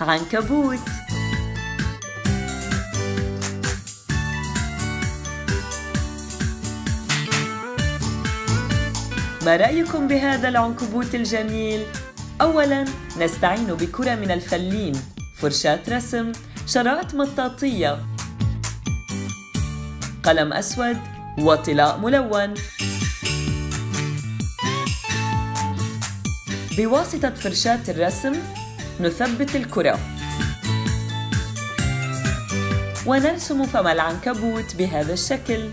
عنكبوت ما رأيكم بهذا العنكبوت الجميل؟ أولاً نستعين بكرة من الفلين فرشاة رسم شرائط مطاطية. قلم أسود وطلاء ملون. بواسطة فرشاة الرسم نثبت الكرة. ونرسم فم العنكبوت بهذا الشكل.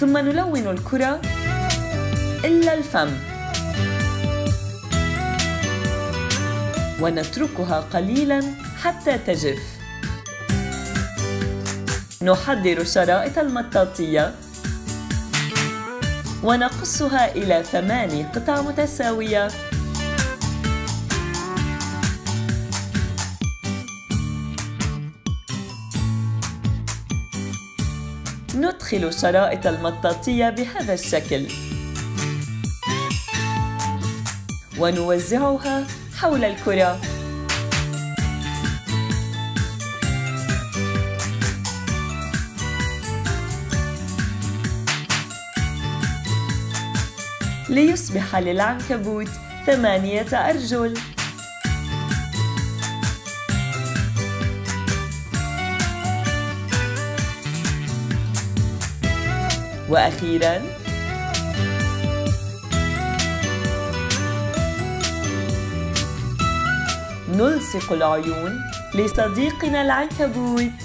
ثم نلون الكرة إلا الفم. ونتركها قليلا حتى تجف. نحضر شرائط المطاطية. ونقصها إلى ثماني قطع متساوية. ندخل شرائط المطاطية بهذا الشكل. ونوزعها حول الكرة. ليصبح للعنكبوت ثمانية أرجل. وأخيراً نلصق العيون لصديقنا العنكبوت.